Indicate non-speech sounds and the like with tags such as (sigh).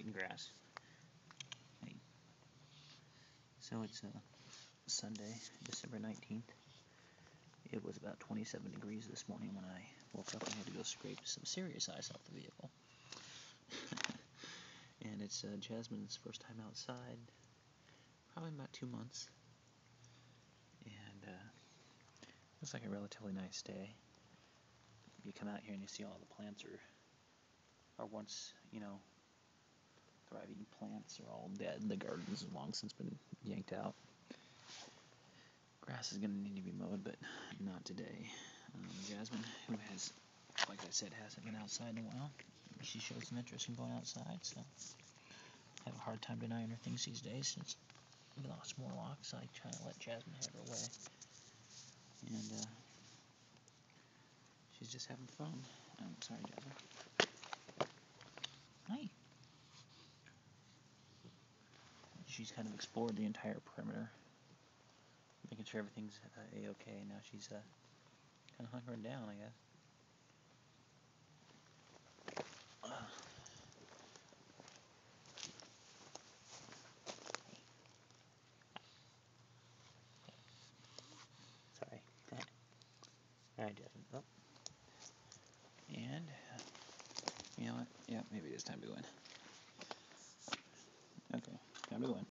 eating grass. So it's uh, Sunday, December 19th. It was about 27 degrees this morning when I woke up and had to go scrape some serious ice off the vehicle. (laughs) and it's uh, Jasmine's first time outside, probably about two months. And uh, looks like a relatively nice day. You come out here and you see all the plants are, are once, you know, thriving plants are all dead. The garden's long since been yanked out. Grass is going to need to be mowed, but not today. Um, Jasmine, who has, like I said, hasn't been outside in a while, she shows some interest in going outside, so I have a hard time denying her things these days since we lost more walks. I try to let Jasmine have her way. And, uh, she's just having fun. I'm sorry, Jasmine. She's kind of explored the entire perimeter making sure everything's uh, a-okay. Now she's uh, kind of hunkering down, I guess. (sighs) Sorry. (laughs) Alright, Jasmine. Oh. And, uh, you know what? Yeah, maybe it's time to go in. Okay, time to go in.